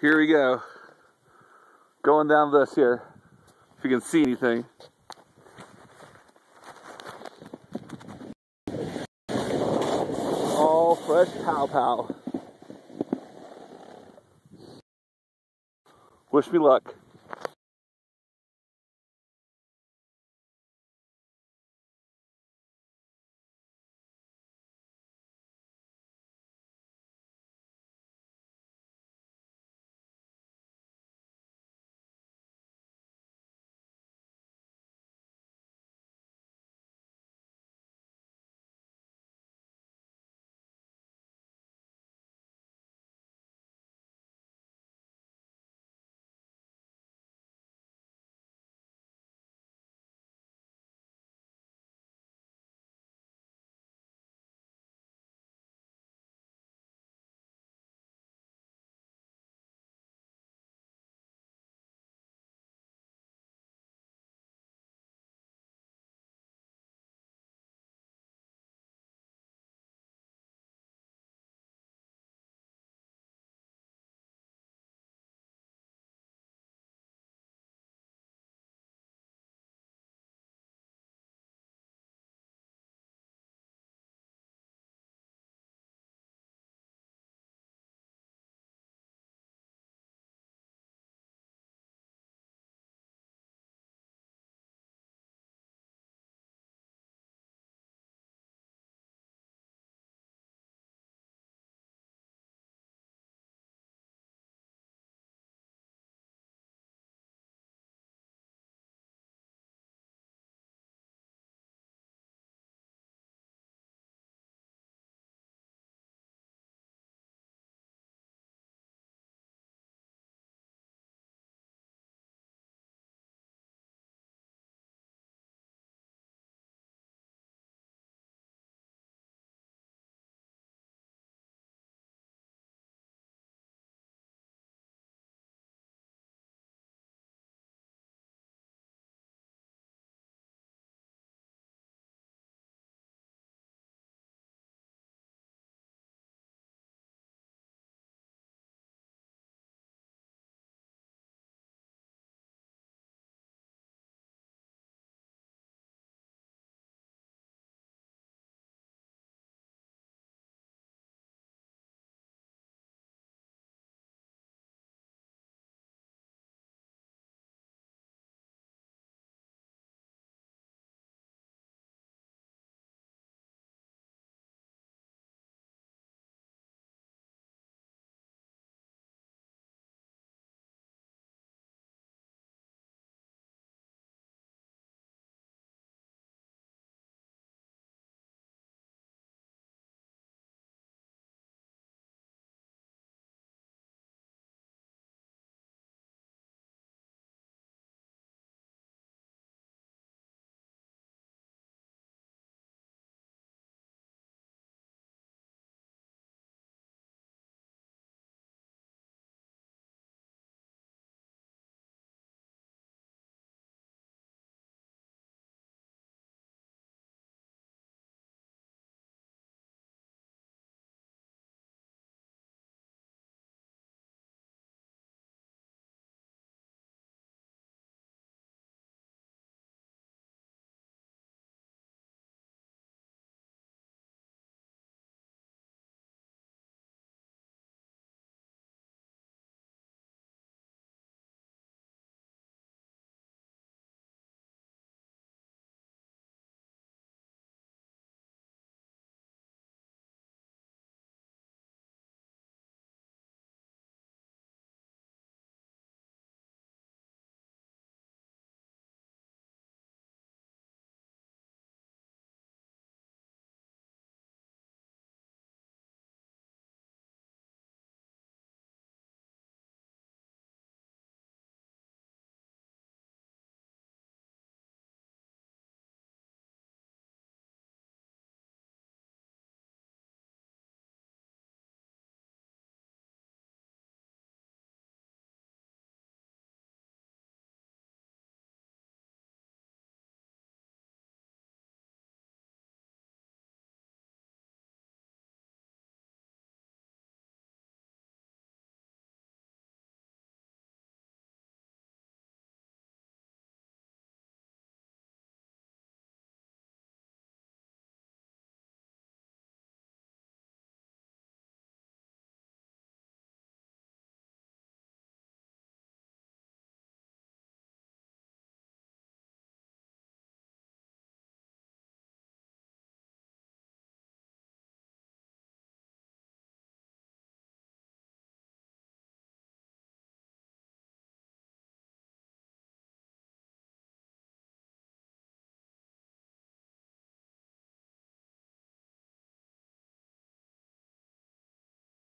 Here we go. Going down this here. If you can see anything. All fresh pow pow. Wish me luck.